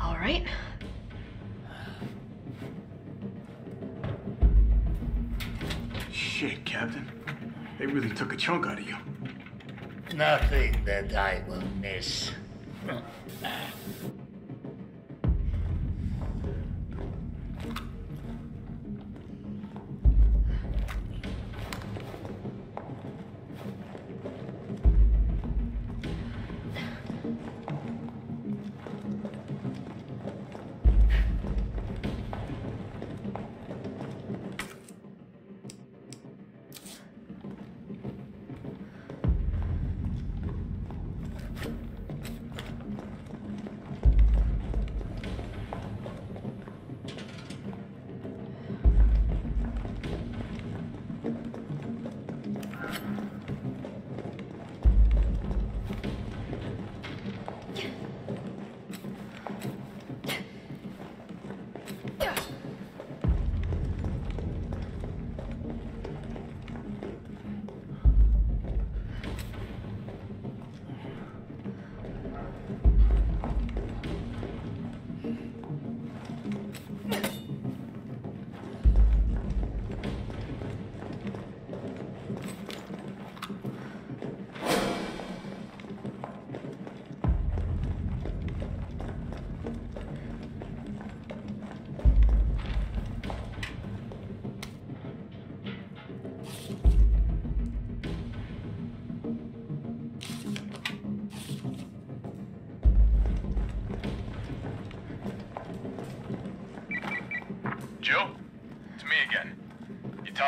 All right. Shit, Captain. They really took a chunk out of you. Nothing that I will miss.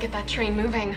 Get that train moving.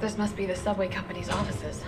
This must be the subway company's offices.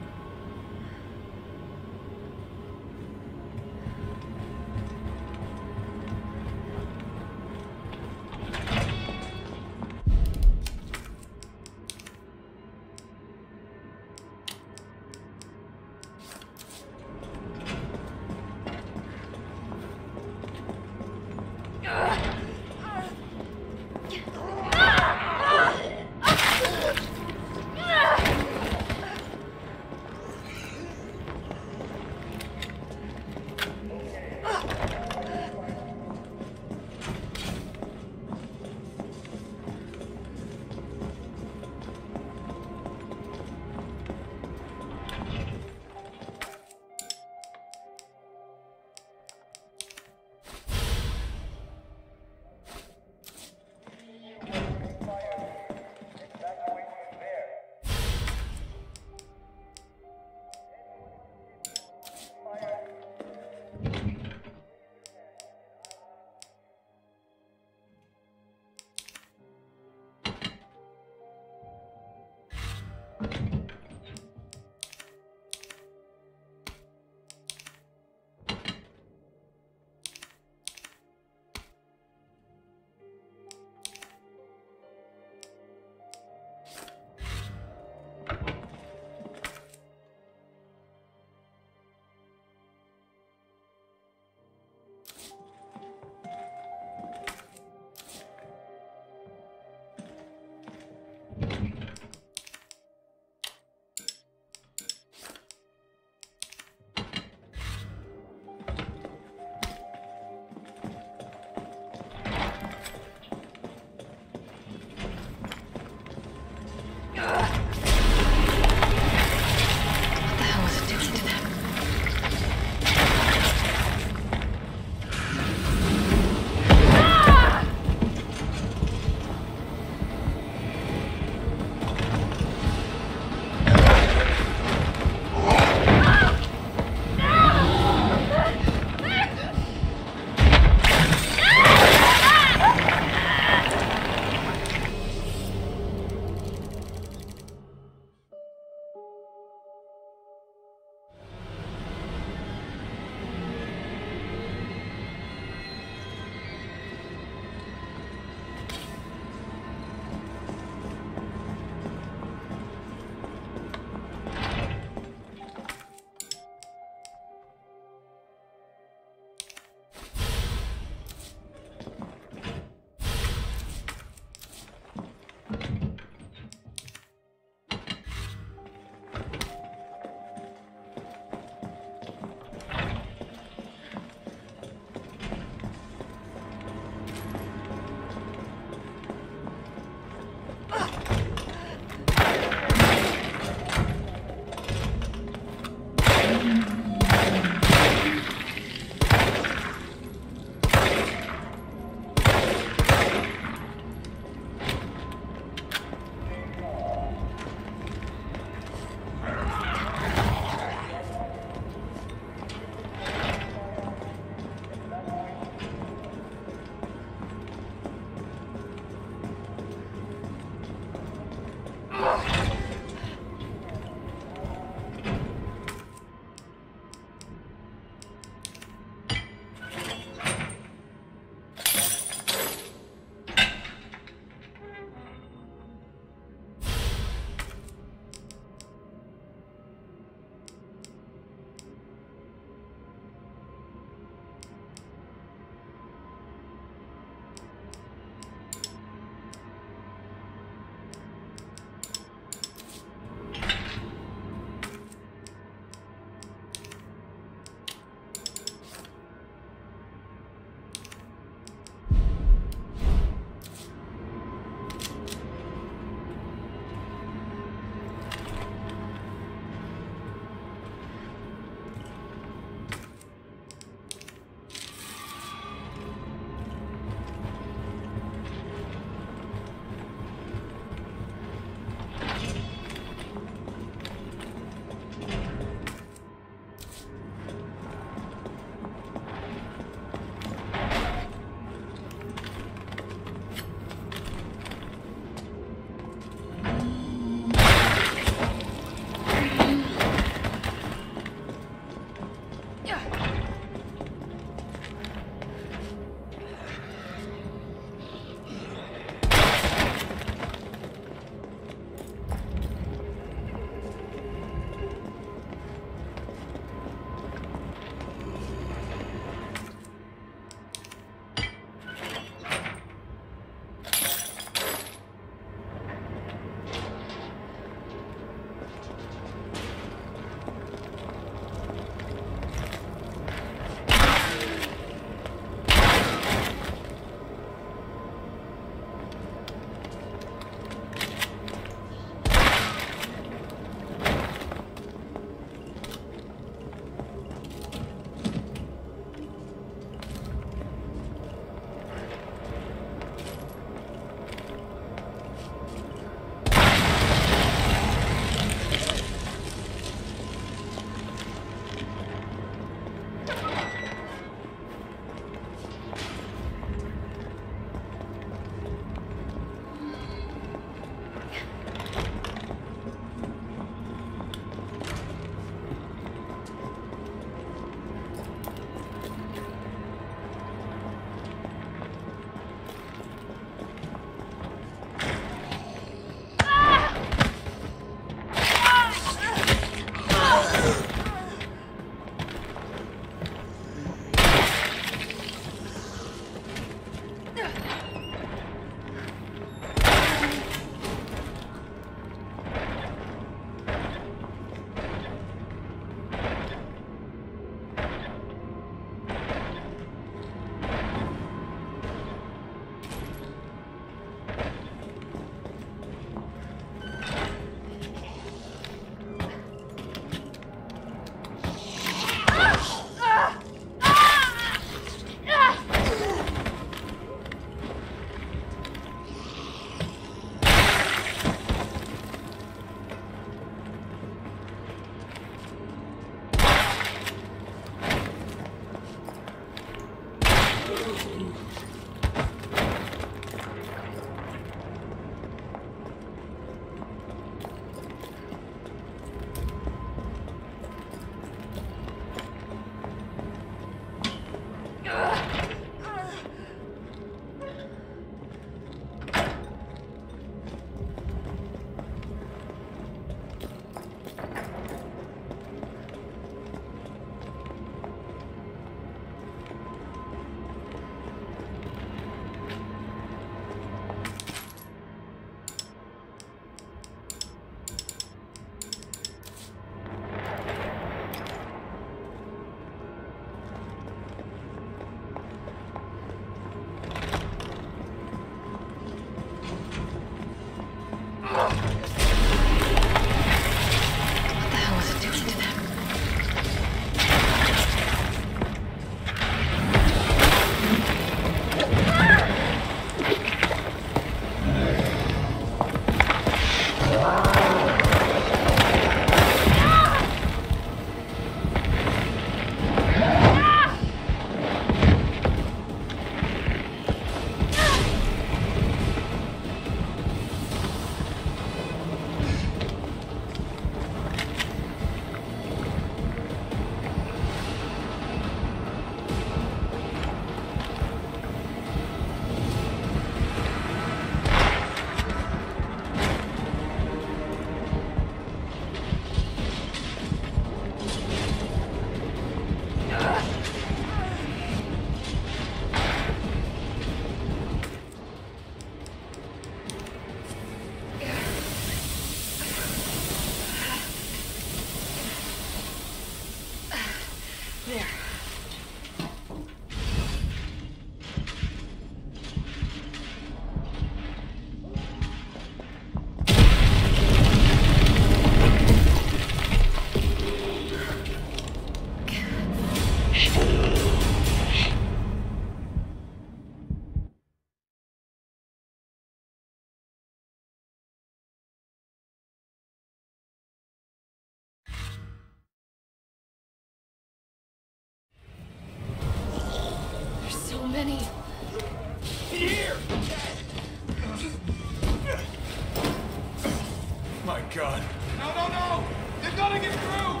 They're gonna get through!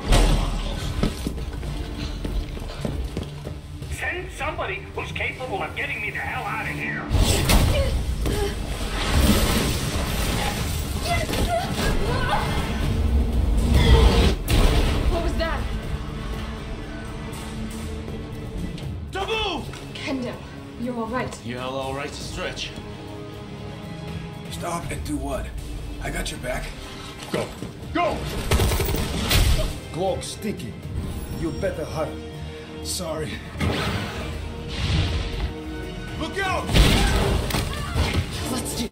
Send somebody who's capable of getting me the hell out of here. What was that? Taboo! Kendall, you're all right. Yeah, all right to stretch. Stop and do what? I got your back. Go! Go! Cloak sticky. You better hurry. Sorry. Look out! Let's do.